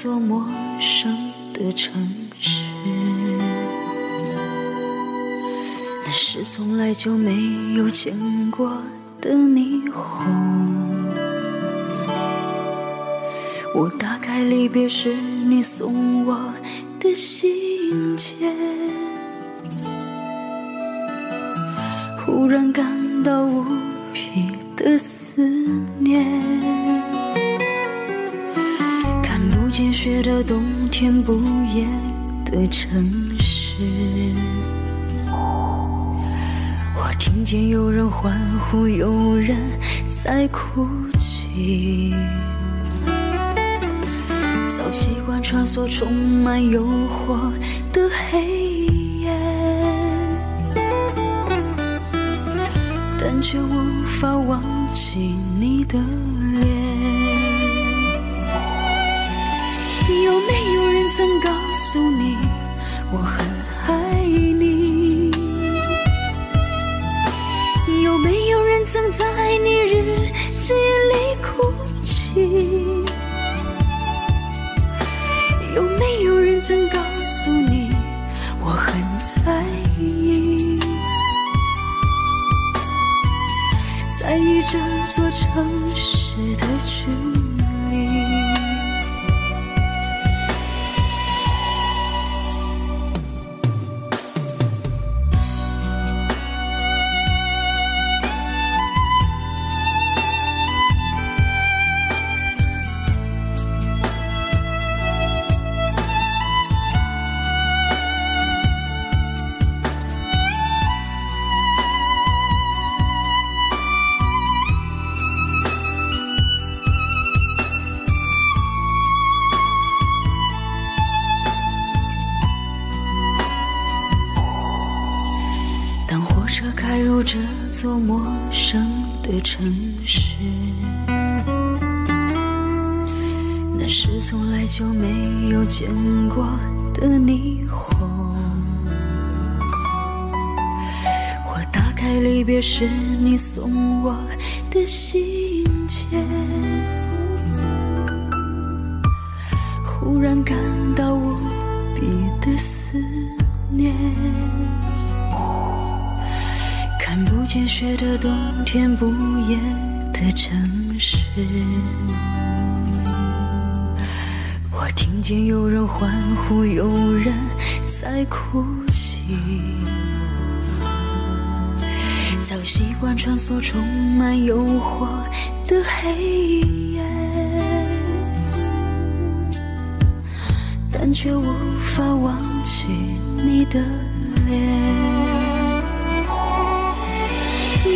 座陌生的城市，那是从来就没有见过的霓虹。我打开离别时你送我的信件，忽然感到无冬天，不夜的城市。我听见有人欢呼，有人在哭泣。早习惯穿梭充满诱惑的黑夜，但却无法忘记你的记里哭泣？有没有人曾告诉你我很在意？在意这座城市的距离。天，不夜的城市。我听见有人欢呼，有人在哭泣。早习惯穿梭充满诱惑的黑夜，但却无法忘记你的脸。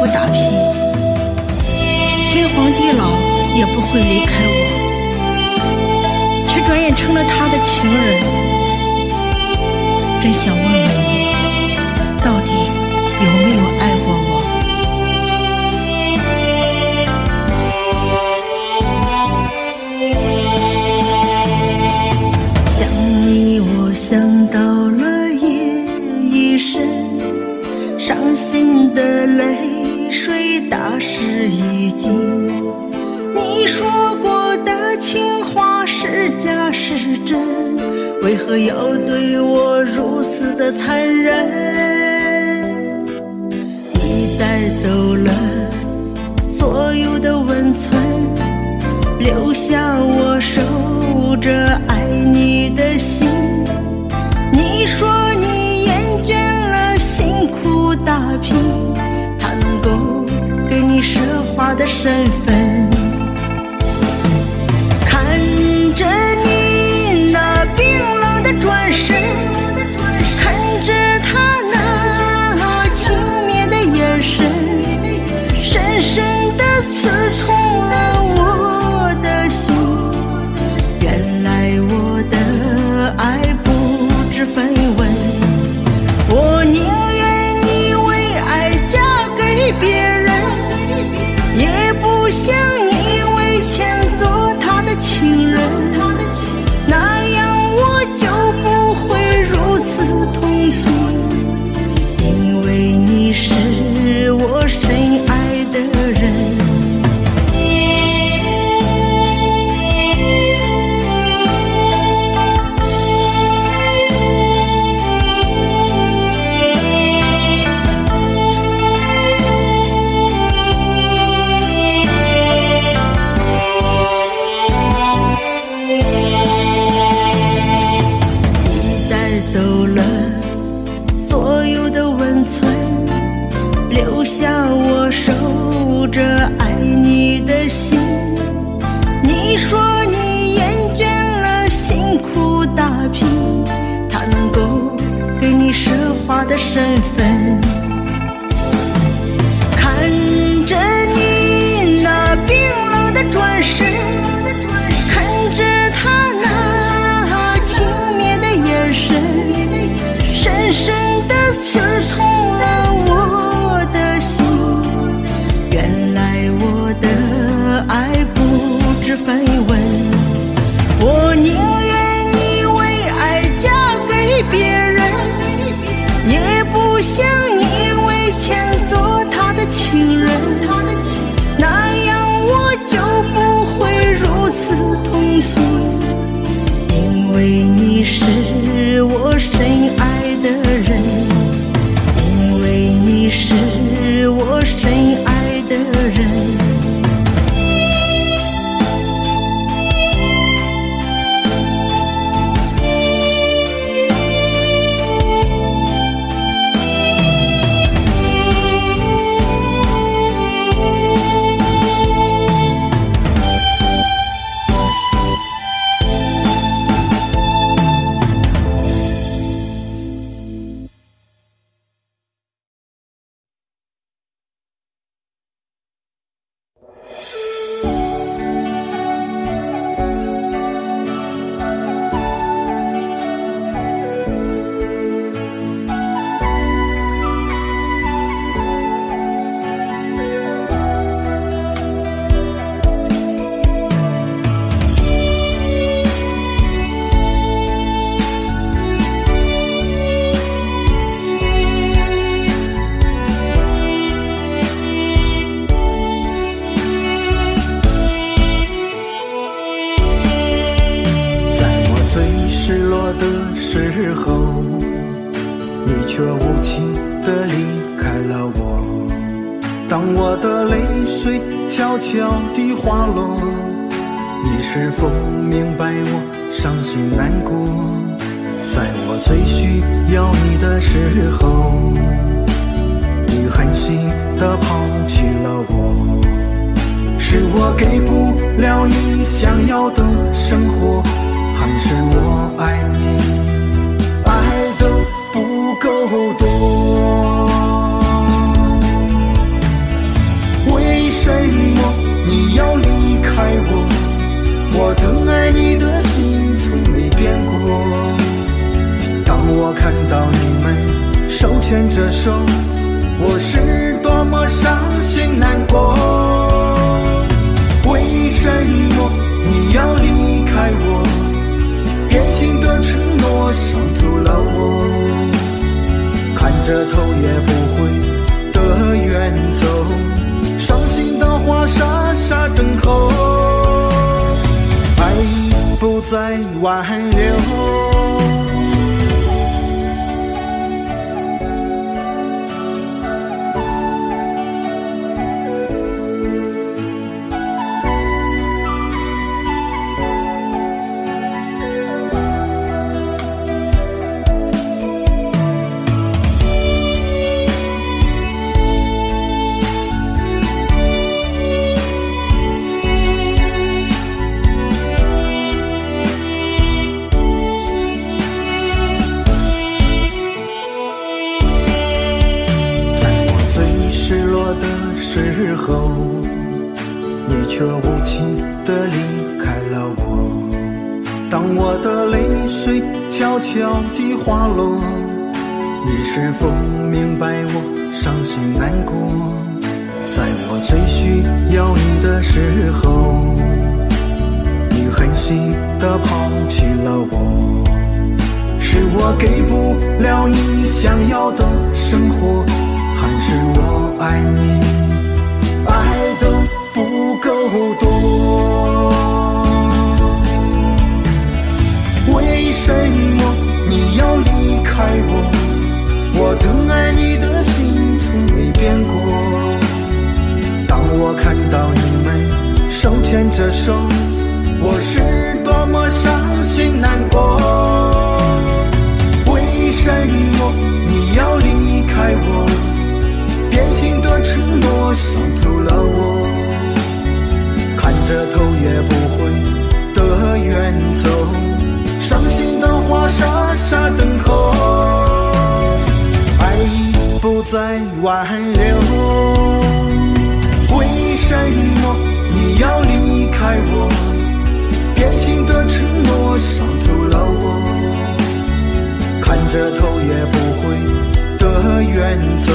不打拼，天荒地老也不会离开我，却转眼成了他的情人。真想问问何要对我如此的残忍？你带走了所有的温存，留下我守着爱你的心。你说你厌倦了辛苦打拼，他能够给你奢华的身份。悄悄地滑落，你是否明白我伤心难过？在我最需要你的时候，你狠心地抛弃了我。是我给不了你想要的生活，还是我爱你？爱的不够多，为什么你要离开我？我的爱你的心从没变过。当我看到你们手牵着手，我是多么伤心难过。为什么你要离开我？变心的承诺伤透了我，看着头也不回的远走，心的话傻傻等候，爱已不再挽留。为什么你要离开我？变心的承诺伤透了我，看着头也不回的远走。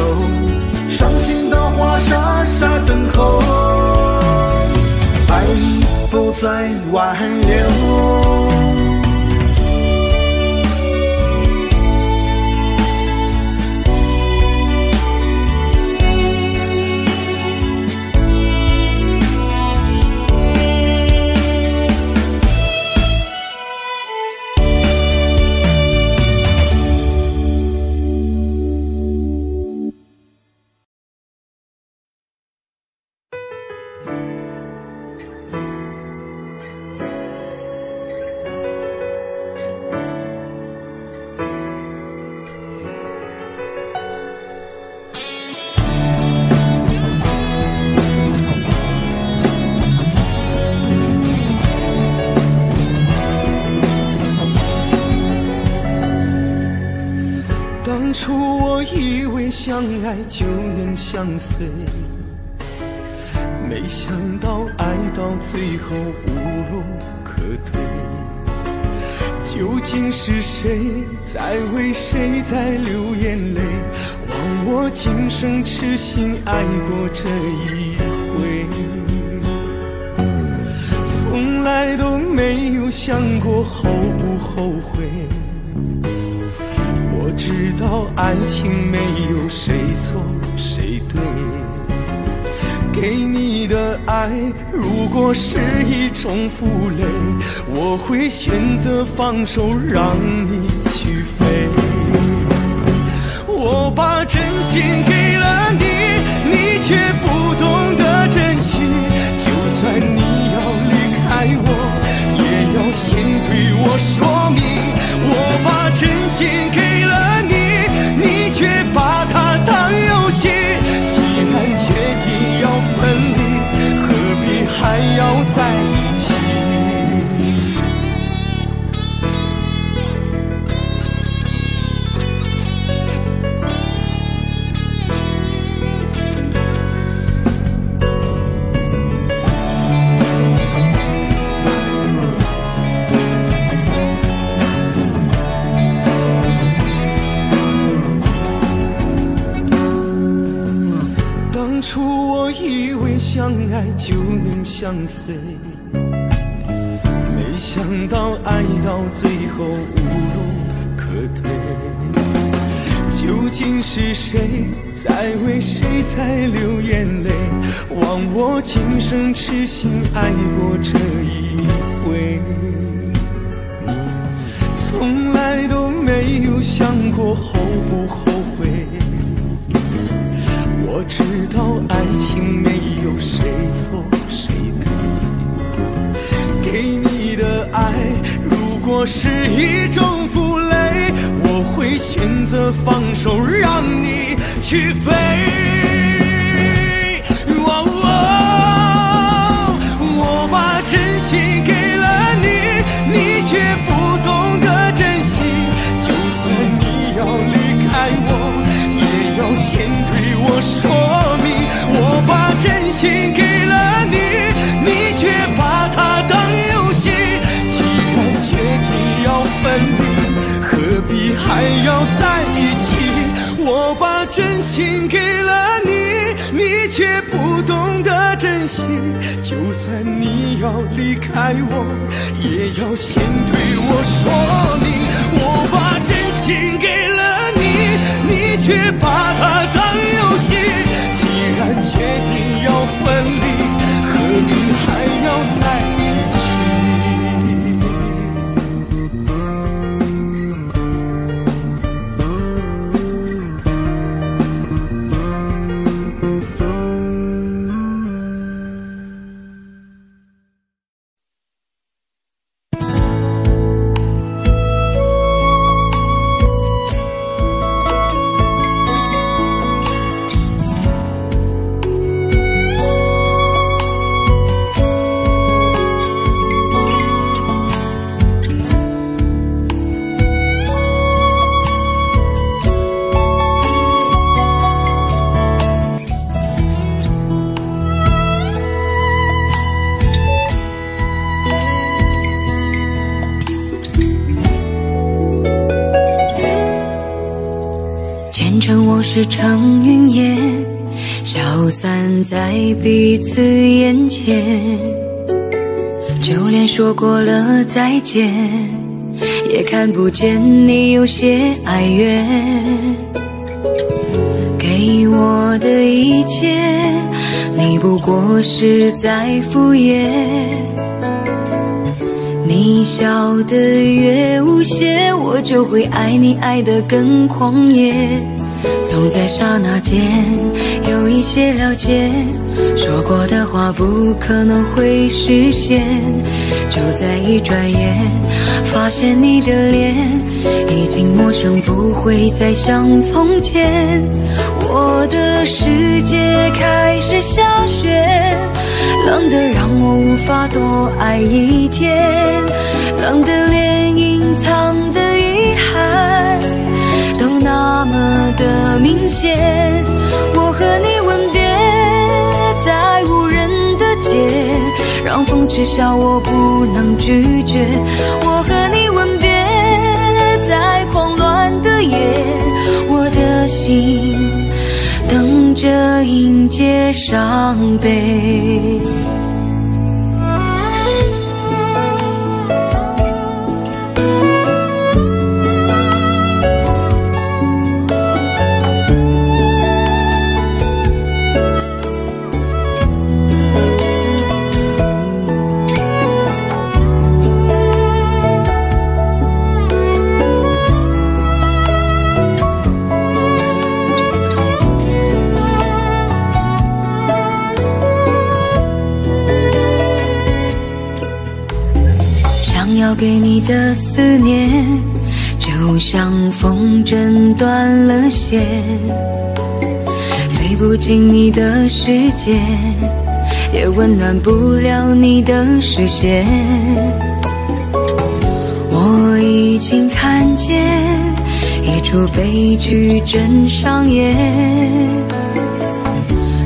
伤心的话，傻傻等候，爱已不再挽留。相随，没想到爱到最后无路可退。究竟是谁在为谁在流眼泪？枉我今生痴心爱过这一回，从来都没有想过后不后悔。我知道爱情没有谁错谁对，给你的爱如果是一种负累，我会选择放手让你去飞。我把真心给了你，你却不懂得珍惜。就算你要离开我，也要先对我说明。我把真心给了你，你。却把它当还要在一起当初我以为相爱就能相随，没想到爱到最后无路可退。究竟是谁在为谁在流眼泪？枉我今生痴心爱过这一回，从来都没有想过后不后悔。我知道爱情没有谁是一种负累，我会选择放手让你去飞。哦哦我把真心给了你，你却不懂得珍惜。就算你要离开我，也要先对我说明。我把真心给了还要在一起？我把真心给了你，你却不懂得珍惜。就算你要离开我，也要先对我说明。我把真心给了你，你却把它当游戏。既然决定要分离，何必还要在是？成云烟，消散在彼此眼前。就连说过了再见，也看不见你有些哀怨。给我的一切，你不过是在敷衍。你笑得越无邪，我就会爱你爱得更狂野。总在刹那间有一些了解，说过的话不可能会实现。就在一转眼，发现你的脸已经陌生，不会再像从前。我的世界开始下雪，冷得让我无法多爱一天，冷得连隐藏的遗憾么的明显。我和你吻别在无人的街，让风痴笑我不能拒绝。我和你吻别在狂乱的夜，我的心等着迎接伤悲。你的思念，就像风筝断了线，飞不进你的世界，也温暖不了你的视线。我已经看见一出悲剧正上演。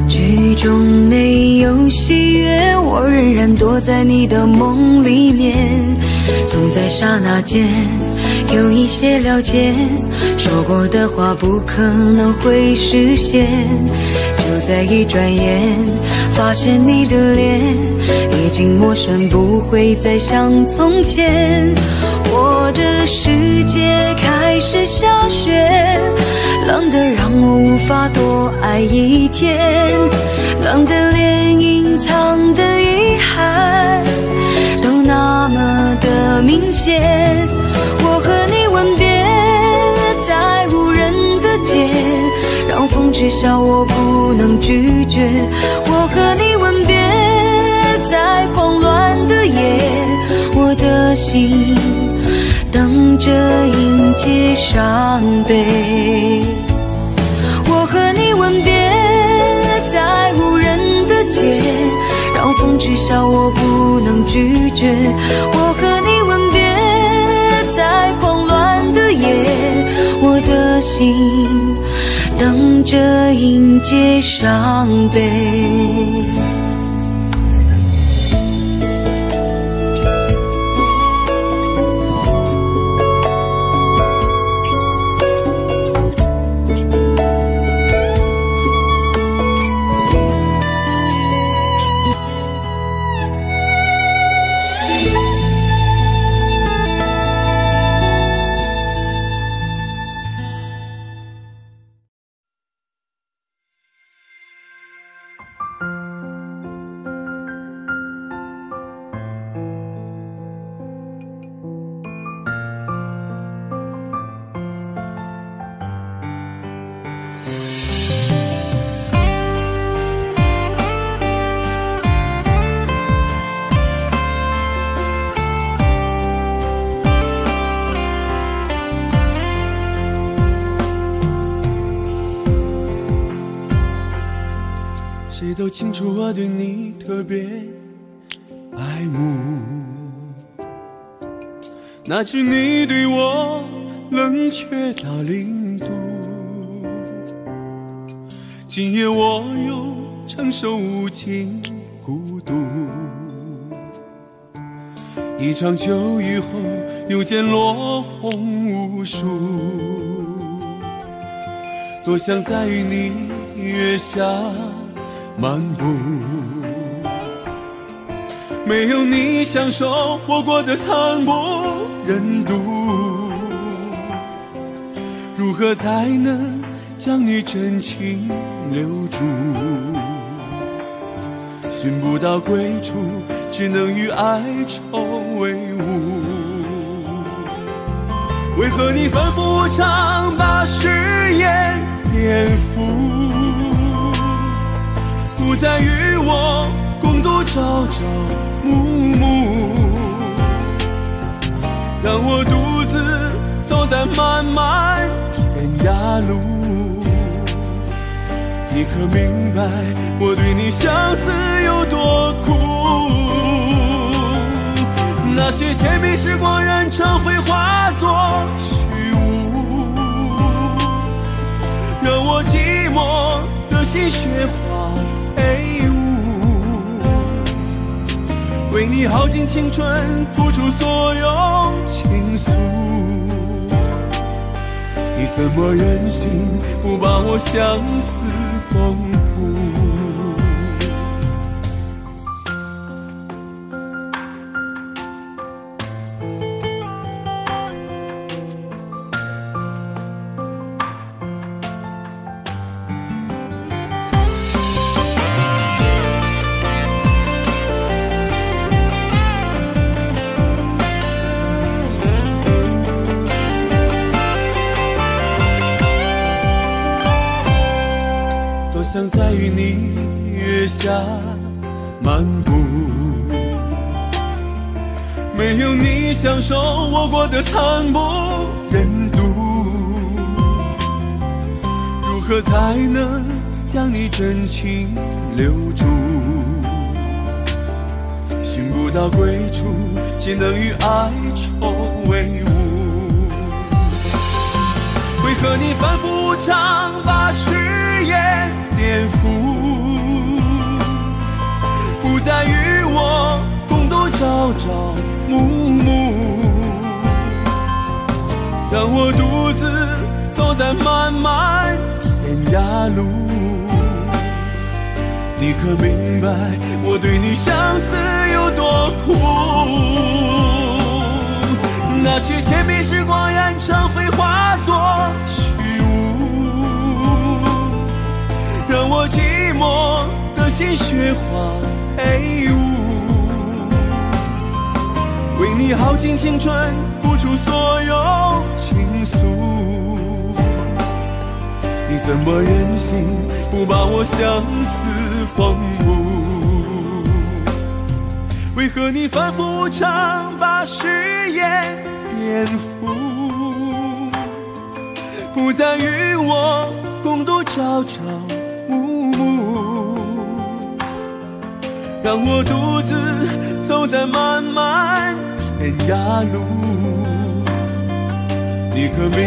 剧中没有喜悦，我仍然躲在你的梦里面。总在刹那间有一些了解，说过的话不可能会实现，就在一转眼，发现你的脸已经陌生，不会再像从前。我的世界开始下雪，冷得让我无法多爱一天，冷得连隐藏的遗憾么的明显。我和你吻别在无人的街，让风知晓我不能拒绝。我和你吻别在狂乱的夜，我的心。等着迎接伤悲，笑我不能拒绝。我和你吻别在狂乱的夜，我的心等着迎接伤悲。场秋雨后，又见落红无数，多想再与你月下。漫步，没有你相守我过得惨不忍睹，如何才能将你真情留住？寻不到归处，只能与哀愁为何你反复无常，把誓言颠覆？不再与我共度朝朝暮暮，让我独自走在漫漫天涯路。你可明白我对你相思有那些甜蜜时光染成灰，化作虚无，让我寂寞的心雪花。飞舞，为你耗尽青春，付出所有情愫。你怎么忍心不把我相思封？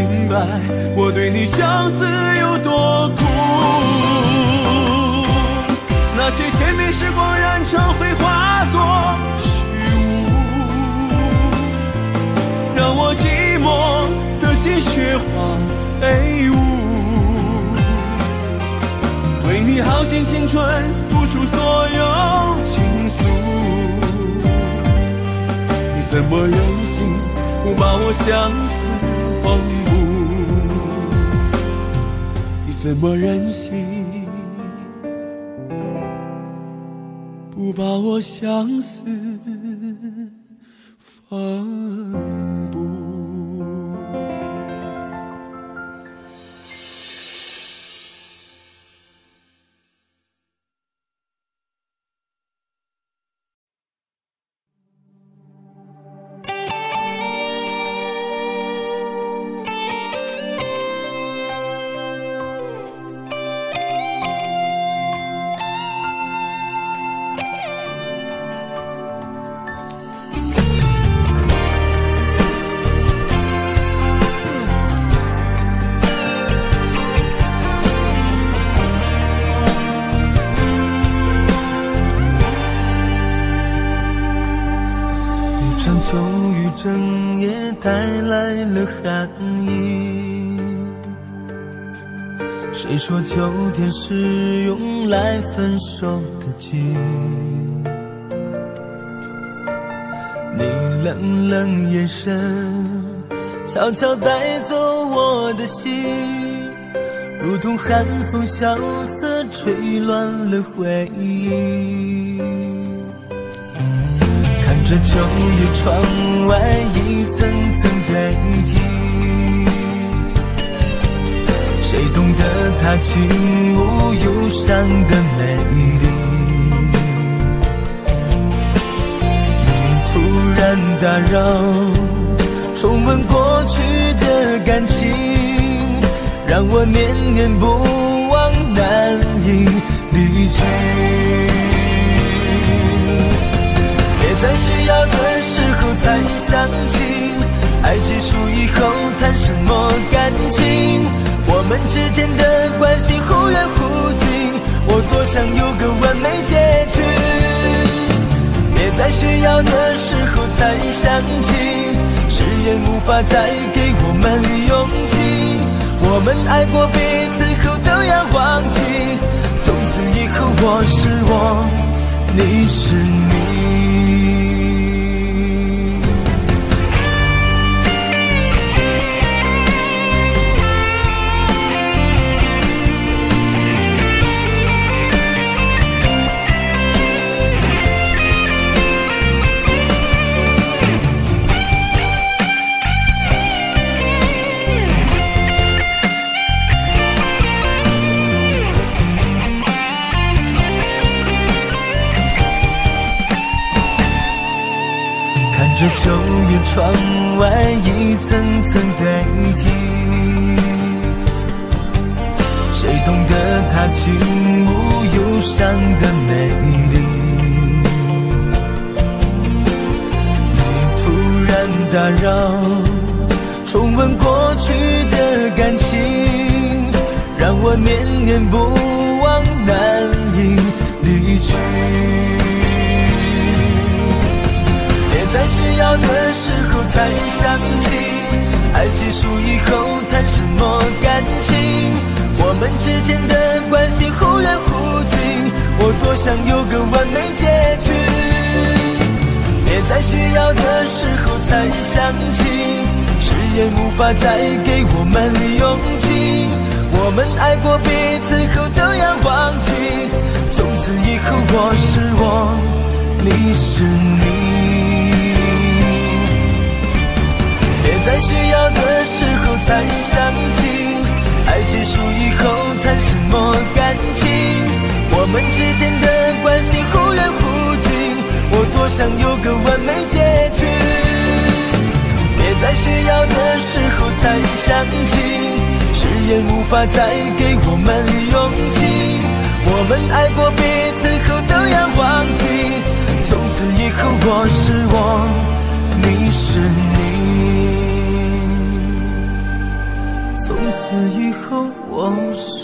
明白我对你相思有多苦？那些甜蜜时光染成灰，化作虚无，让我寂寞的心雪花飞舞。为你耗尽青春，付出所有情愫，你怎么忍心不把我相思缝怎么忍心？不把我相思放天是用来分手的季？你冷冷眼神，悄悄带走我的心，如同寒风萧瑟，吹乱了回忆。看着秋叶窗外一层层堆积，谁懂得它轻舞忧伤的美丽？你突然打扰，重温过去的感情，让我念念不忘，难以离去。别在需要的时候才想起，爱结束以后谈什么感情？我们之间的关系忽远忽近，我多想有个完美结局。别在需要的时候才想起，誓言无法再给我们勇气。我们爱过彼此后都要忘记，从此以后我是我，你是你。秋叶窗外一层层堆积，谁懂得它轻舞忧伤的美丽？你突然打扰，重温过去的感情，让我念念不忘，难以离去。在需要的时候才想起，爱结束以后谈什么感情？我们之间的关系忽远忽近，我多想有个完美结局。别在需要的时候才想起，誓言无法再给我们勇气。我们爱过彼此后都要忘记，从此以后我是我，你是你。在需要的时候才想起，爱结束以后谈什么感情？我们之间的关系忽远忽近，我多想有个完美结局。别在需要的时候才想起，誓言无法再给我们勇气。我们爱过彼此后都要忘记，从此以后我是我，你是你。从此以后，我是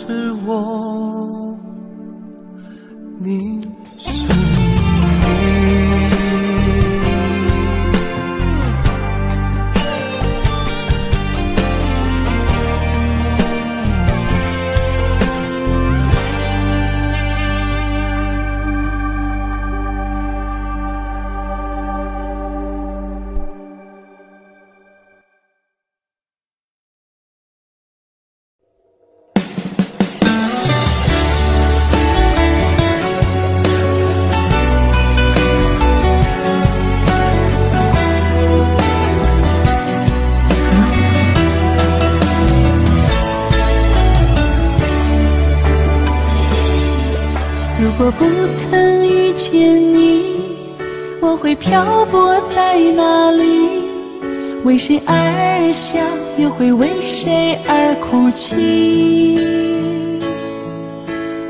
为谁而笑，又会为谁而哭泣？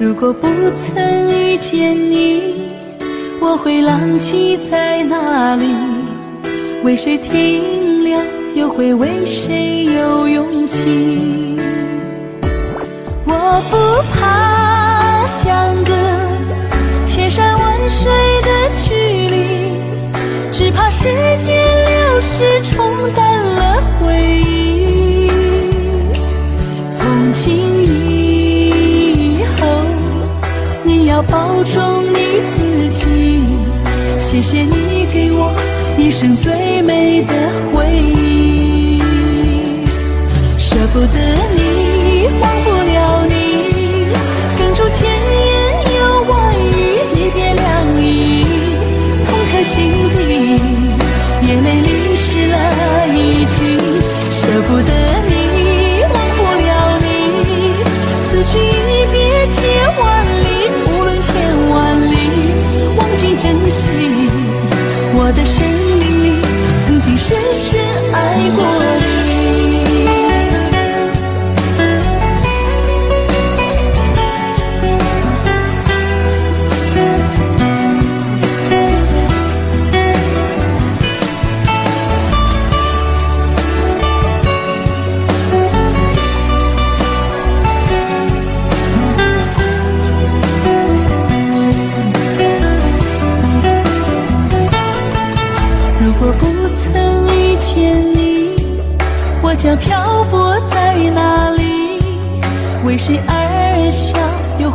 如果不曾遇见你，我会浪迹在哪里？为谁停留，又会为谁有勇气？我不怕相隔千山万水的距离，只怕时间是冲淡了回忆。从今以后，你要保重你自己。谢谢你给我一生最美的回忆。舍不得你，已经。舍不得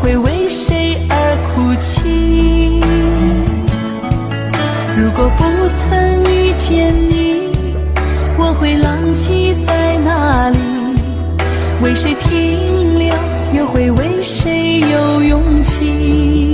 会为谁而哭泣？如果不曾遇见你，我会浪迹在哪里？为谁停留，又会为谁有勇气？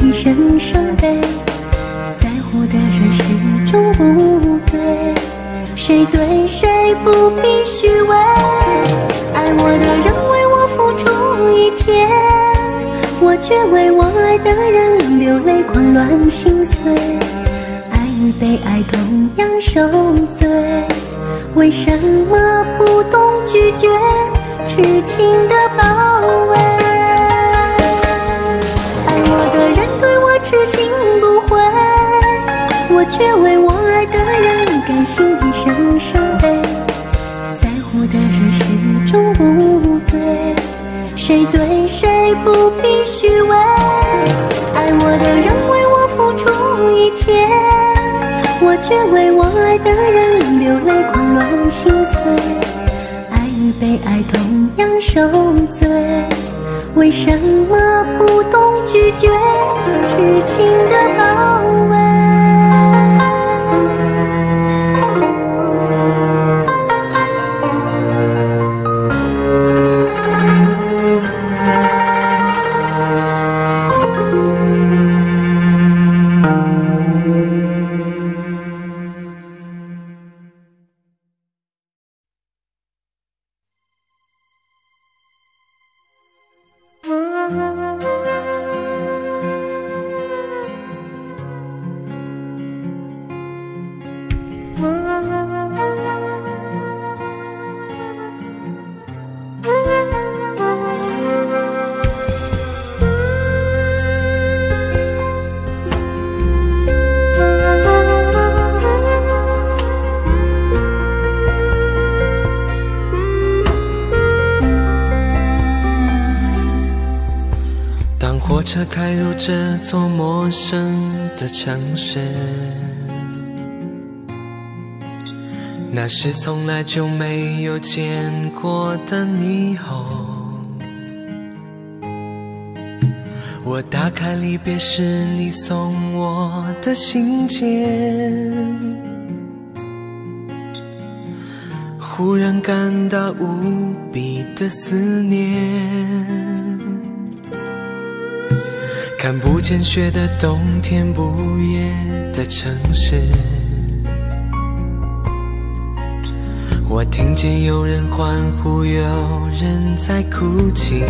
一身伤悲在乎的人始终不对谁对谁不必虚伪爱我的人为我付出一切我却为我爱的人流泪狂乱心碎爱与被爱同样受罪为什么不懂拒绝痴情的包围？痴心不悔我却为我爱的人甘心一生伤悲在乎的人始终不对谁对谁不必虚伪。爱我的人为我付出一切我却为我爱的人流泪狂乱心碎。爱与被爱同样受罪。为什么不懂拒绝痴情的包围？城市，那是从来就没有见过的霓虹。我打开离别时你送我的信件，忽然感到无比的思念。看不见雪的冬天，不夜的城市。我听见有人欢呼，有人在哭泣。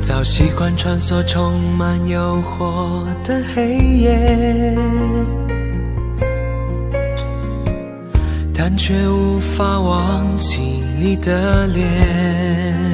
早习惯穿梭充满诱惑的黑夜，但却无法忘记你的脸。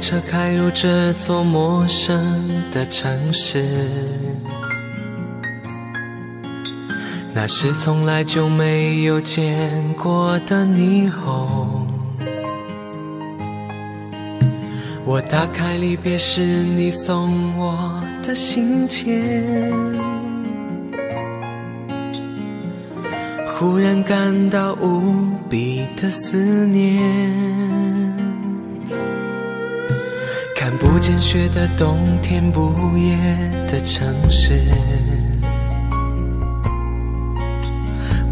车开入这座陌生的城市，那是从来就没有见过的霓虹。我打开离别时你送我的信笺，忽然感到无比的思念。不见雪的冬天，不夜的城市。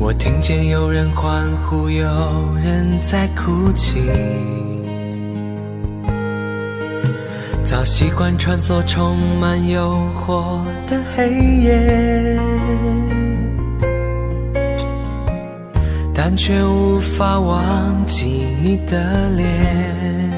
我听见有人欢呼，有人在哭泣。早习惯穿梭充满诱惑的黑夜，但却无法忘记你的脸。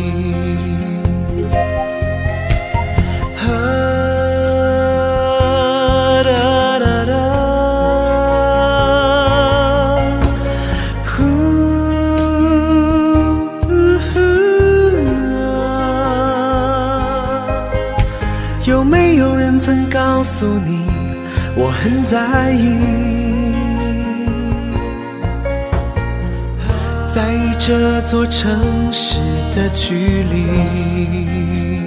你，我很在意，在意这座城市的距离。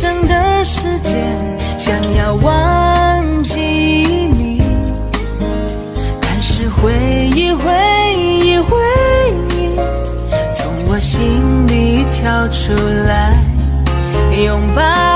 生的时间想要忘记你但是回忆回忆回忆从我心里跳出来拥抱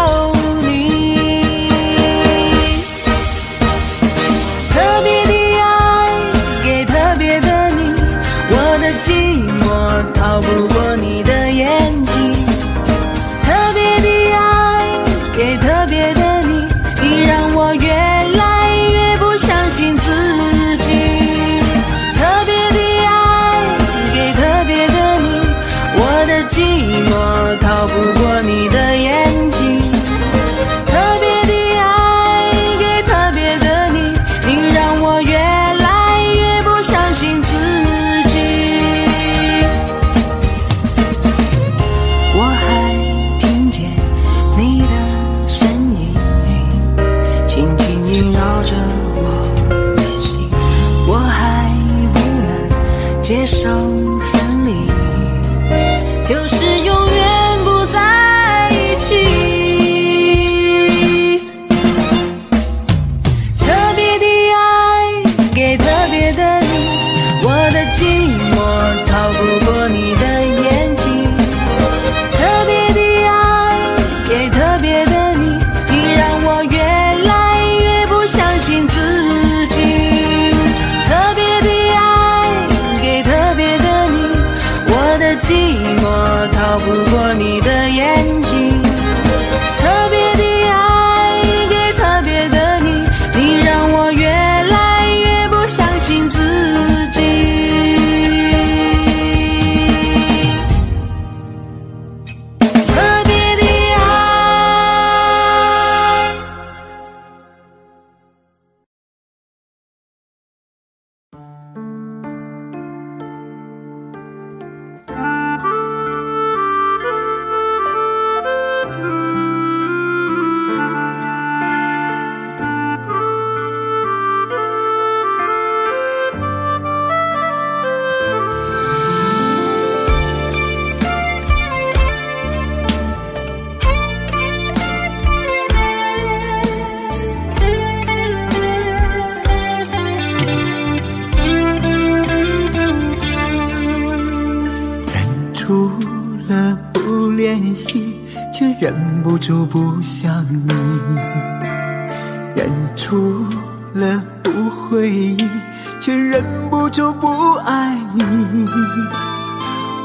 你。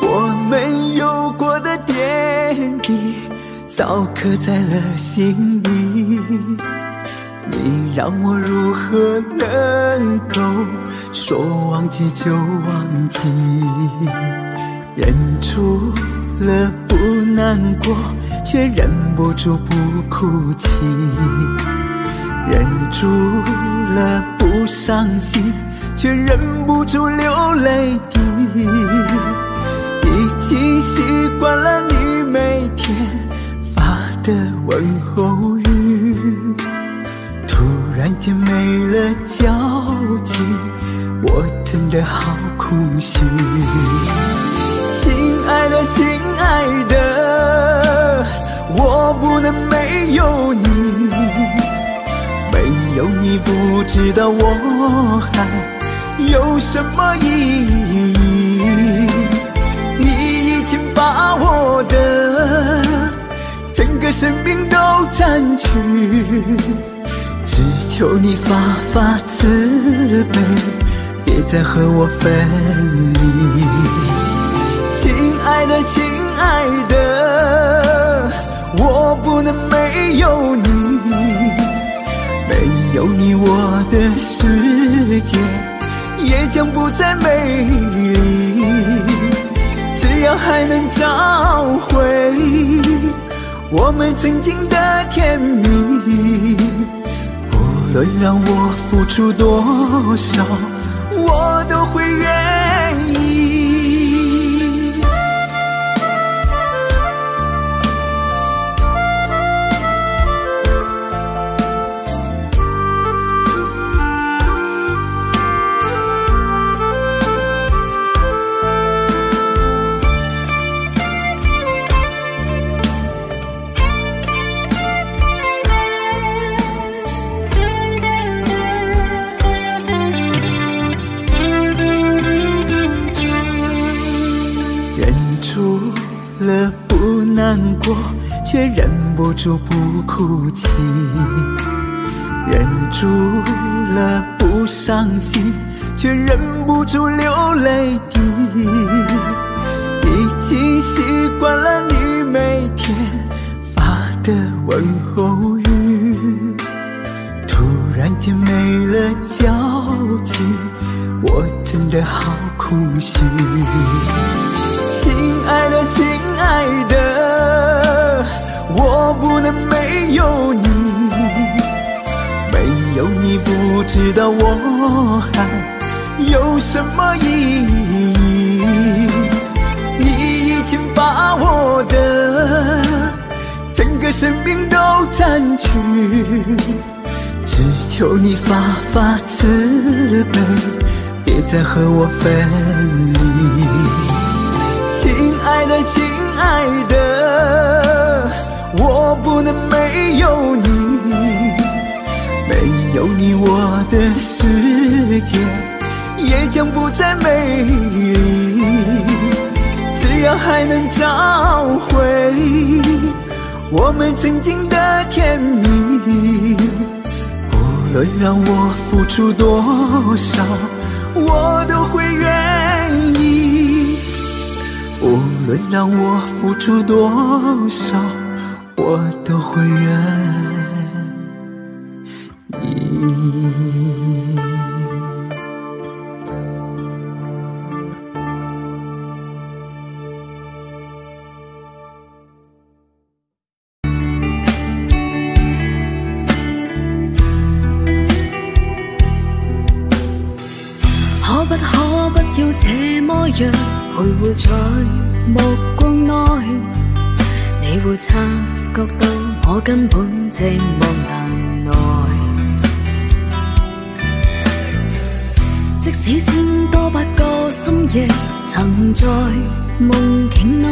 我们有过的点滴，早刻在了心里。你让我如何能够说忘记就忘记？忍住了不难过，却忍不住不哭泣；忍住了不伤心，却忍不住流泪滴。已经习惯了你每天发的问候语，突然间没了交集，我真的好空虚。亲爱的，亲爱的，我不能没有你，没有你不知道我还有什么意义。你已经把我的整个生命都占据，只求你发发慈悲，别再和我分离。亲爱的，亲爱的，我不能没有你，没有你，我的世界也将不再美丽。只要还能找回我们曾经的甜蜜，无论让我付出多少，我都会愿却忍不住不哭泣；忍住了不伤心，却忍不住流泪滴。已经习惯了你每天发的问候语，突然间没了交集，我真的好空虚。亲爱的，亲爱的，没有你，没有你不知道我还有什么意义。你已经把我的整个生命都占据，只求你发发慈悲，别再和我分离。亲爱的，亲爱的，我不能没有你，没有你，我的世界也将不再美丽。只要还能找回我们曾经的甜蜜，无论让我付出多少，我都会愿意。无论让我付出多少，我都会愿意。可不可不要这么样徘徊在目光内？你会察觉到我根本寂寞难耐。即使千多百个深夜曾在梦境内，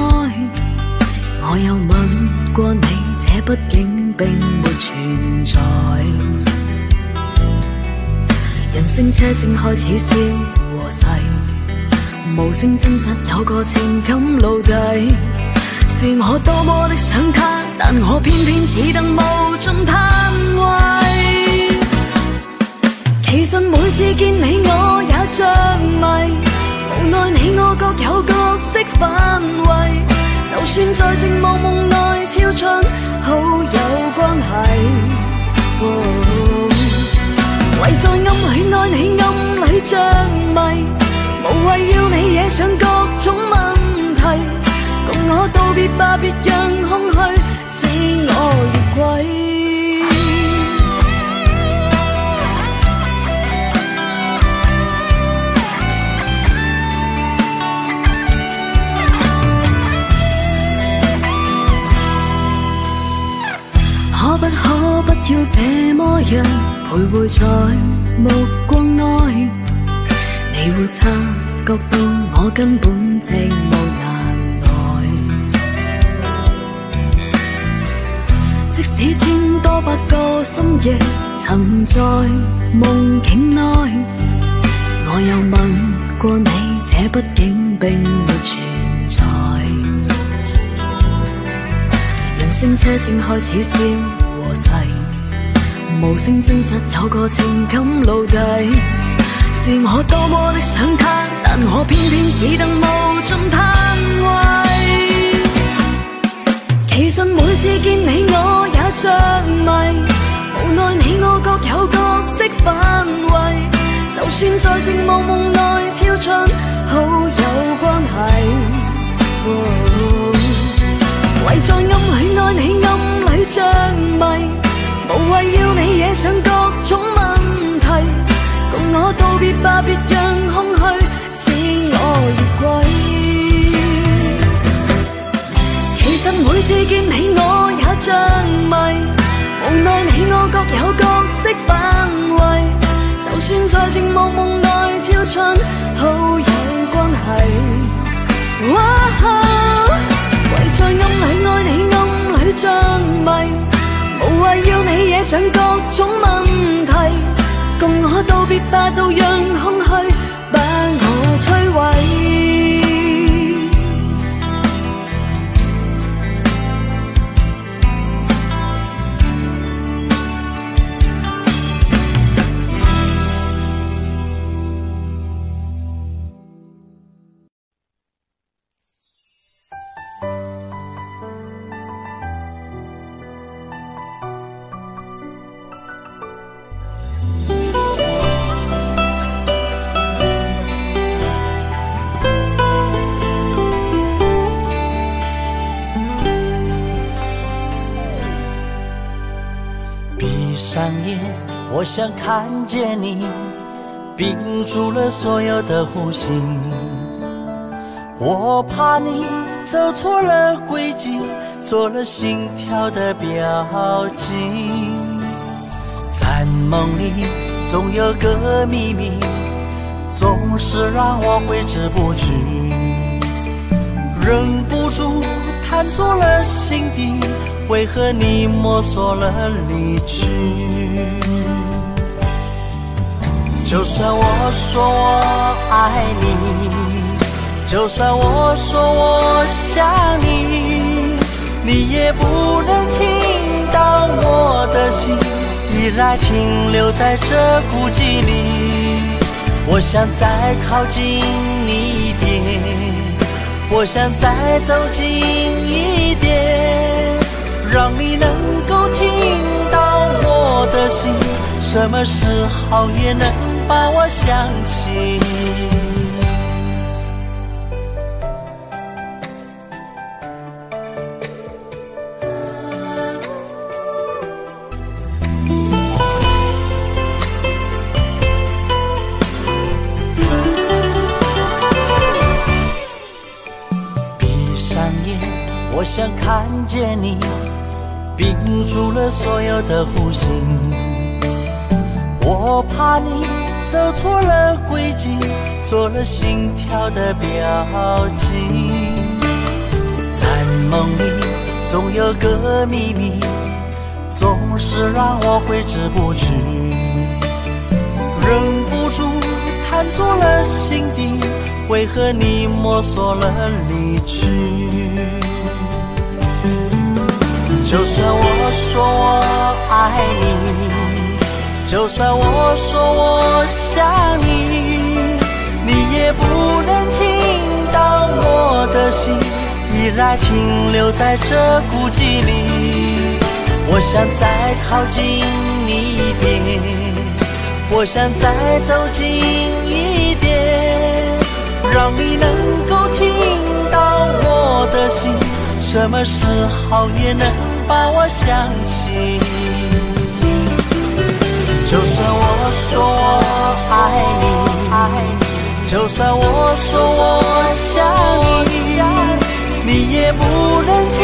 我有吻过你，这毕竟并没存在。人声车声开始消和逝，无声真实有个情感奴隶。是我多么的想他，但我偏偏只等无尽叹谓。其实每次见你我也着迷，无奈你我各有角色范围。就算在寂寞梦内超出好友关系。哦唯在暗里爱你，暗里着迷，无谓要你惹上各种问。我道别吧，别让空虚使我越轨。可不可不要这么样徘徊在目光内？你会察觉到我根本寂寞即使千多百个深夜曾在梦境内，我有吻过你，这毕竟并没存在。人声车声开始消和逝，无声真实有个情感奴隶。是我多么的想他，但我偏偏只等无尽叹谓。其实每次见你我也着迷，无奈你我各有角色范围。就算在寂寞梦内超出好友关系。唯在暗里爱你，暗里着迷，无谓要你惹上各种问题。共我道别吧，别让空虚使我越轨。每次见你我也着迷，无奈你我各有角色范围。就算在寂寞梦内超出好友关系。哇唯在暗里爱你，暗里着迷，无谓要你惹上各种问题。共我道别吧，就让空虚想看见你，屏住了所有的呼吸。我怕你走错了轨迹，做了心跳的标记。在梦里总有个秘密，总是让我挥之不去，忍不住探索了心底，为何你摸索了离去？就算我说我爱你，就算我说我想你，你也不能听到我的心依然停留在这孤寂里。我想再靠近你一点，我想再走近一点，让你能够听到我的心，什么时候也能把我想起。闭上眼，我想看见你，屏住了所有的呼吸。我怕你走错了轨迹，做了心跳的标记。在梦里总有个秘密，总是让我挥之不去。忍不住探索了心底，为何你摸索了离去？就算我说我爱你，就算我说我想你，你也不能听到我的心依然停留在这孤寂里。我想再靠近你一点，我想再走近一点，让你能够听到我的心，什么时候也能。把我想起，就算我说我爱你，就算我说我想你，你也不能听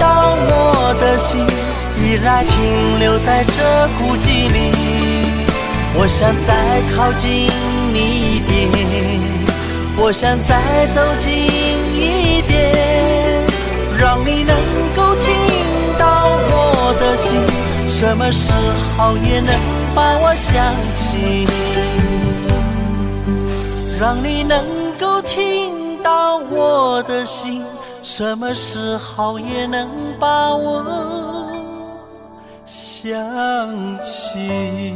到我的心依然停留在这孤寂里。我想再靠近你一点，我想再走近一点，让你能够听到。我的心什么时候也能把我想起，让你能够听到我的心什么时候也能把我想起。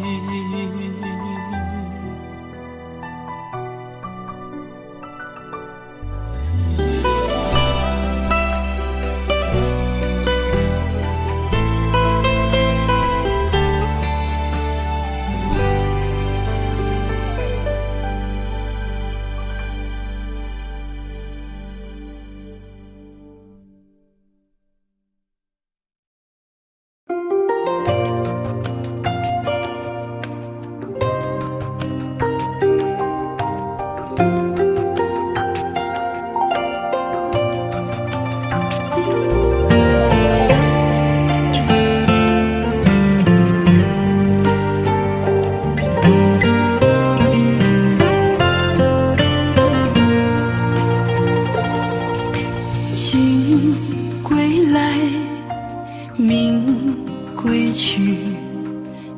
君归去，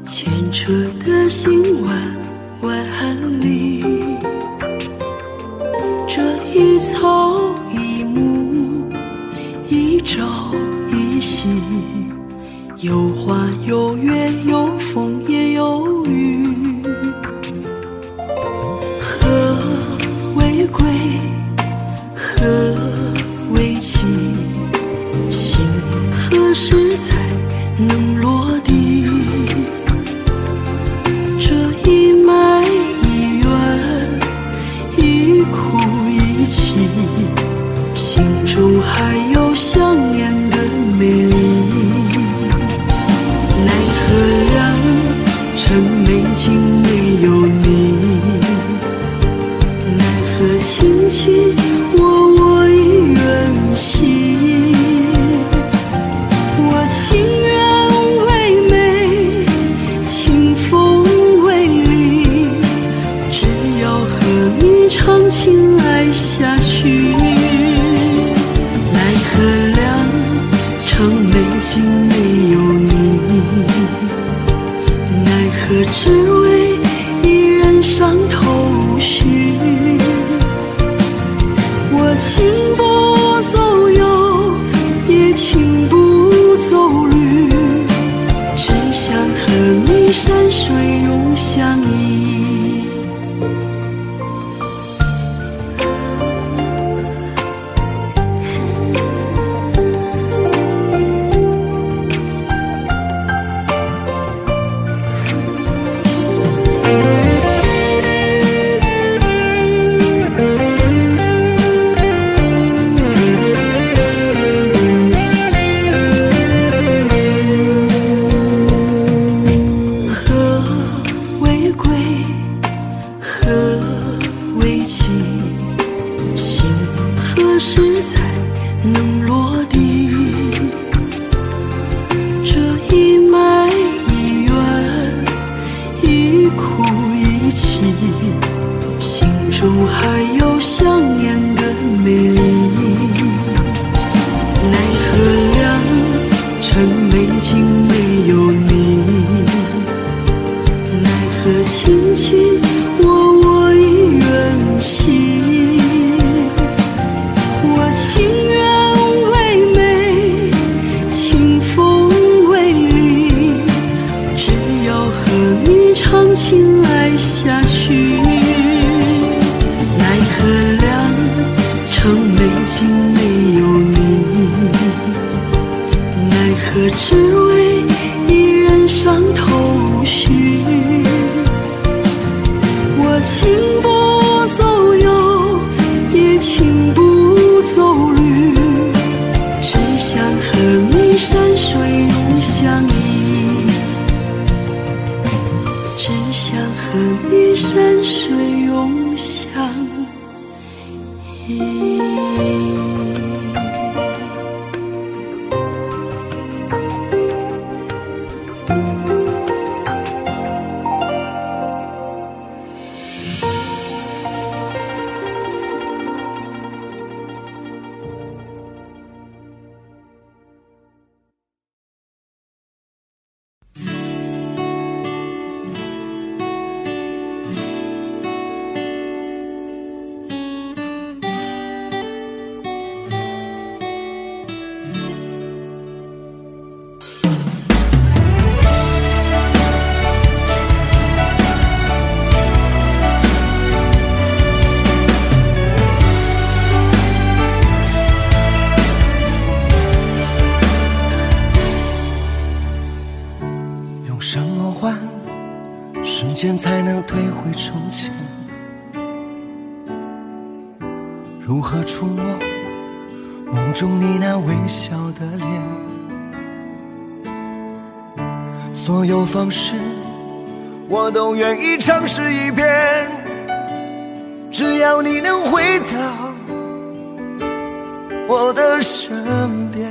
牵扯的心万万里。这一草一木，一朝一夕，有花有月，有风也有雨。何为归？何？美。愿意尝试一遍，只要你能回到我的身边。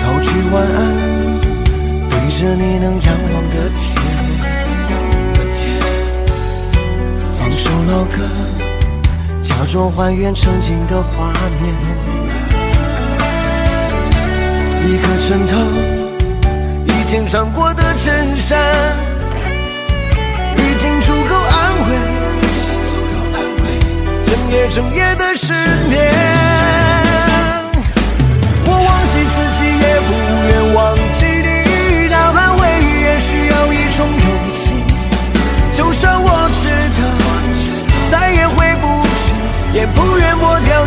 道句晚安，对着你能仰望的天。放首老歌，假装还原曾经的画面。一个枕头，一件穿过的衬衫，已经足够安慰。安慰整夜整夜的失眠。我忘记自己，也不愿忘记你，哪怕回忆也需要一种勇气。就算我知道再也回不去，也不愿抹掉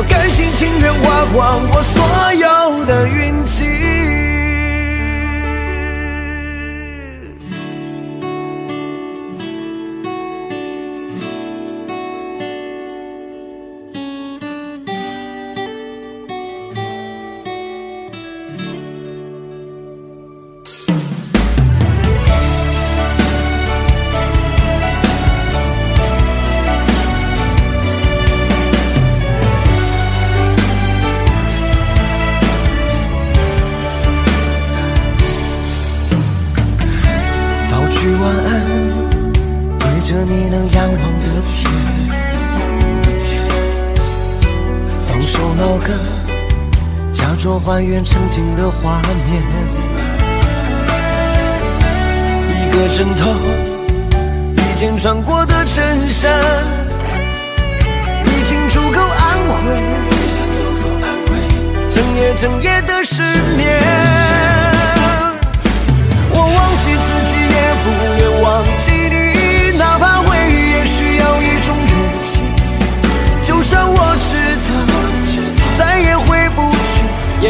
我甘心情愿花光我所有的运气。还原曾经的画面。一个枕头，一件穿过的衬衫，已经足够安慰。整夜整夜的失眠。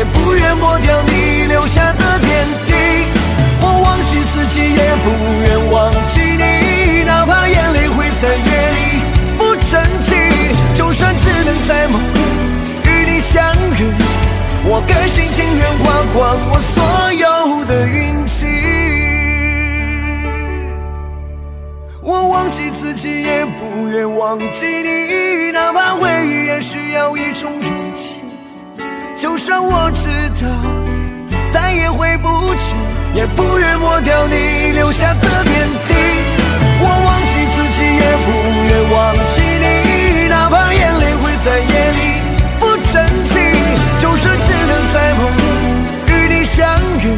也不愿抹掉你留下的点滴。我忘记自己，也不愿忘记你，哪怕眼泪会在夜里不争气。就算只能在梦里与你相遇，我甘心情愿花光我所有的运气。我忘记自己，也不愿忘记你，哪怕回忆也需要一种勇就算我知道再也回不去，也不愿抹掉你留下的点滴。我忘记自己，也不愿忘记你，哪怕眼泪会在夜里不争气。就算只能在梦里与你相遇，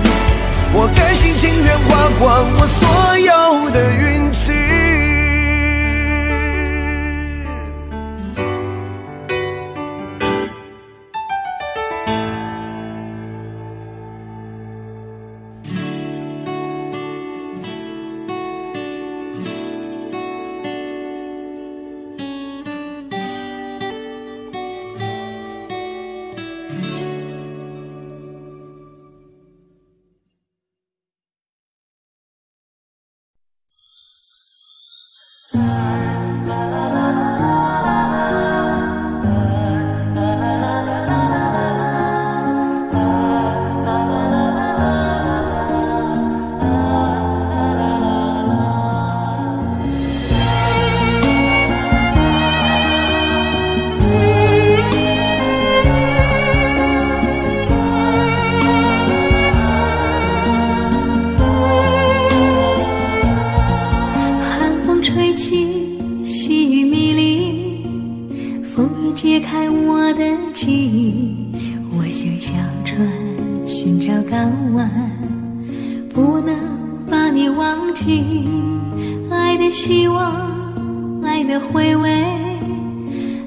我甘心情愿花光我所有的运气。爱的希望，爱的回味，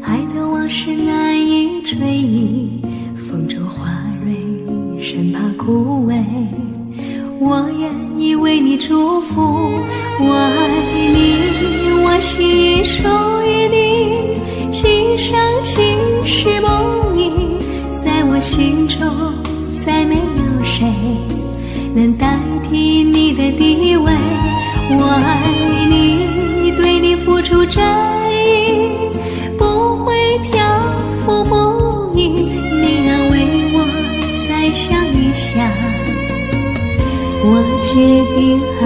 爱的往事难以追忆。风中花蕊，生怕枯萎。我愿意为你祝福，我爱你，我心已属于你，今生今世梦呓，在我心中再没有谁能代替你的地位。我爱你，对你付出真意，不会漂浮不已，你安慰我，再想一想。我决定爱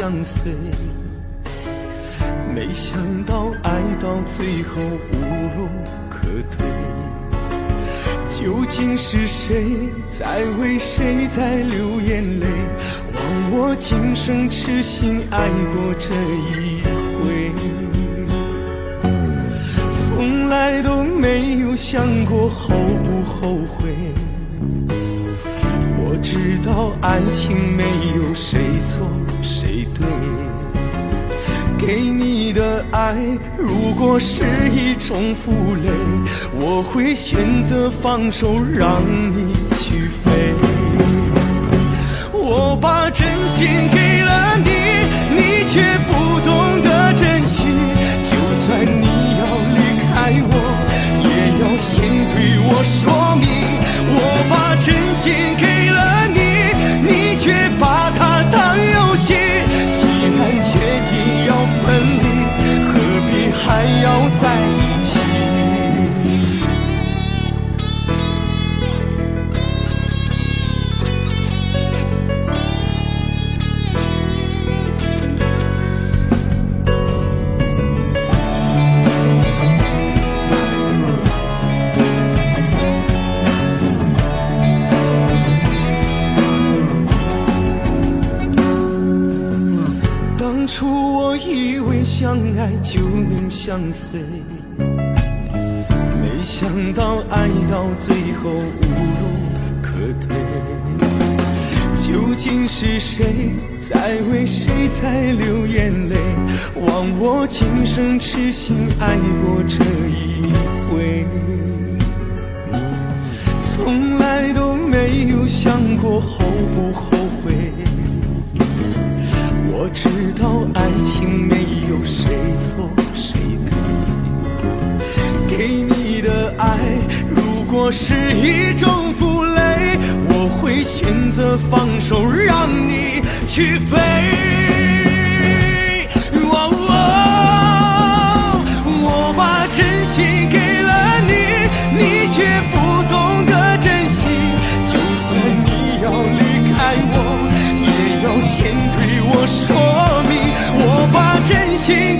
相随，没想到爱到最后无路可退。究竟是谁在为谁在流眼泪？枉我今生痴心爱过这一回，从来都没有想过后不后悔。我知道爱情没有谁错谁对。给你的爱，如果是一种负累，我会选择放手，让你去飞。我把真心给了你，你却不懂得珍惜。就算你要离开我，也要先对我说明。我把真心给要相随，没想到爱到最后无路可退。究竟是谁在为谁在流眼泪？枉我今生痴心爱过这一回，从来都没有想过后不后悔。我知道爱情没有谁错是一种负累，我会选择放手，让你去飞。哦哦我把真心给了你，你却不懂得珍惜。就算你要离开我，也要先对我说明。我把真心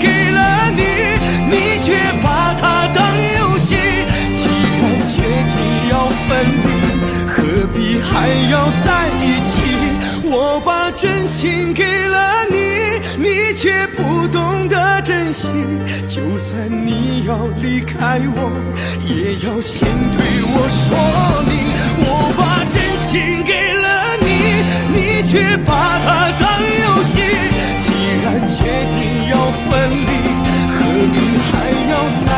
还要在一起？我把真心给了你，你却不懂得珍惜。就算你要离开我，也要先对我说明。我把真心给了你，你却把它当游戏。既然决定要分离，何必还要在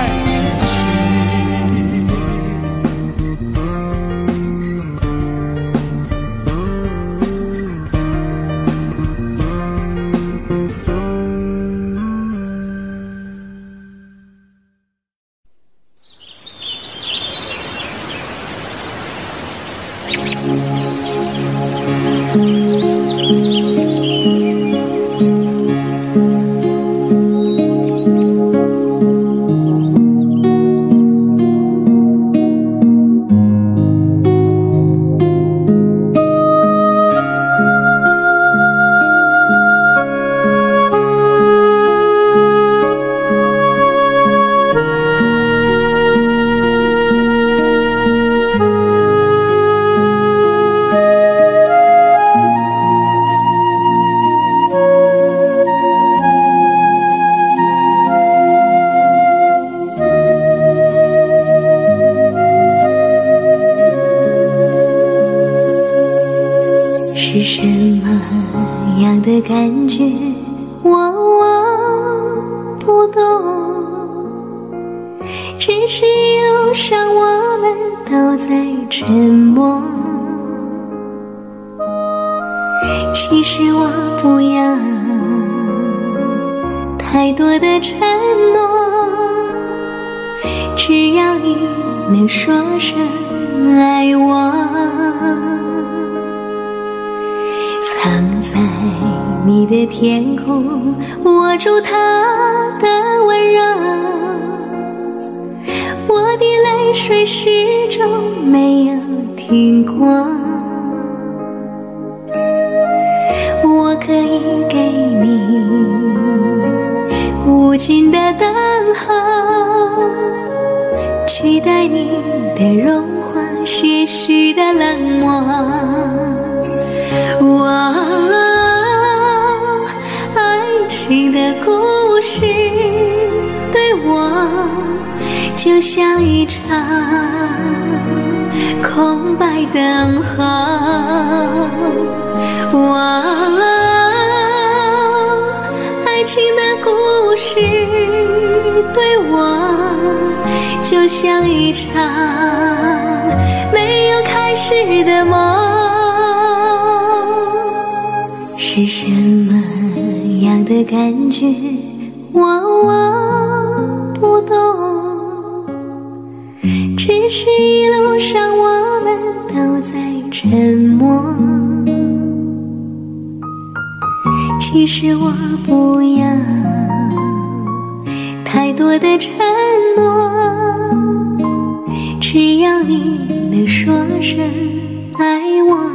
就像一场空白等候，我爱情的故事对我就像一场没有开始的梦。是什么样的感觉？我我不懂。只是一路上我们都在沉默。其实我不要太多的承诺只要你能说声爱我。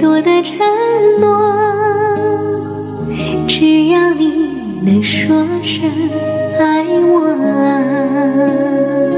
多的承诺只要你能说声爱我。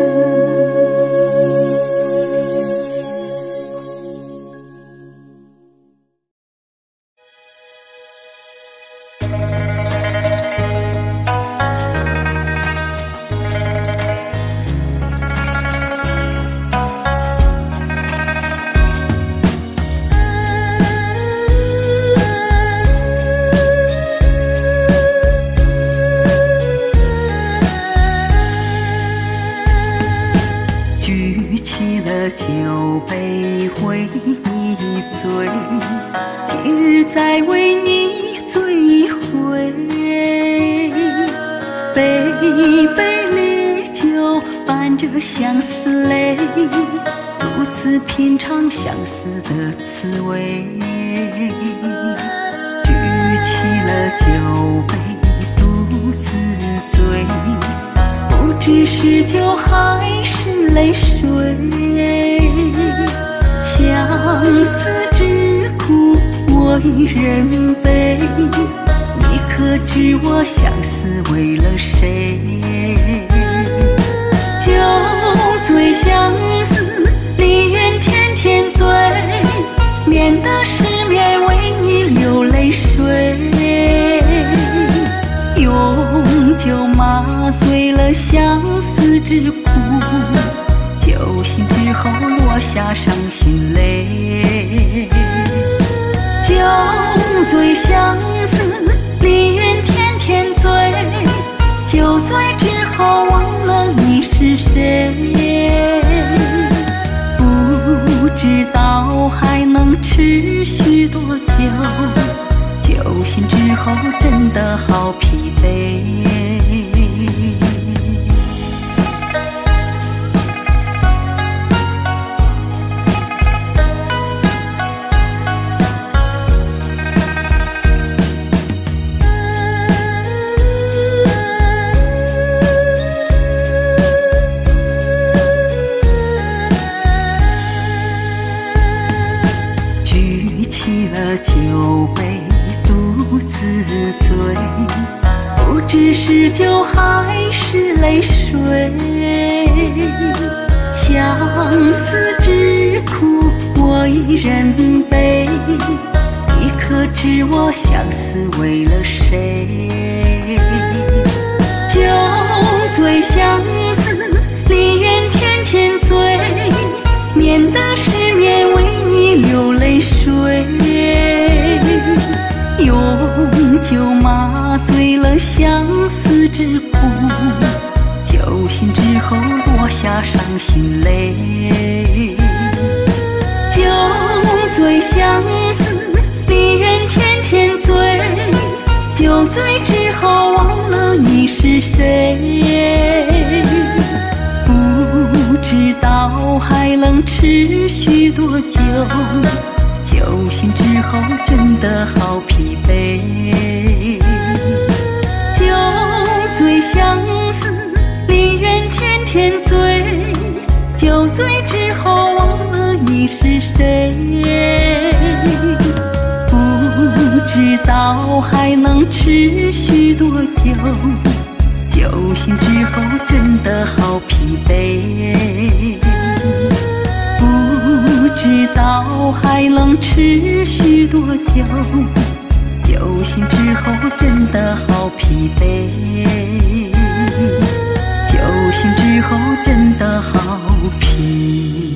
酒麻醉了相思之苦，酒醒之后落下伤心泪。酒醉相思，离人天天醉，酒醉之后忘了你是谁。不知道还能持续多久，酒醒之后真的好疲惫。谁。不知道还能持续多久，酒醒之后真的好疲惫。不知道还能持续多久，酒醒之后真的好疲惫。酒醒之后真的好疲惫。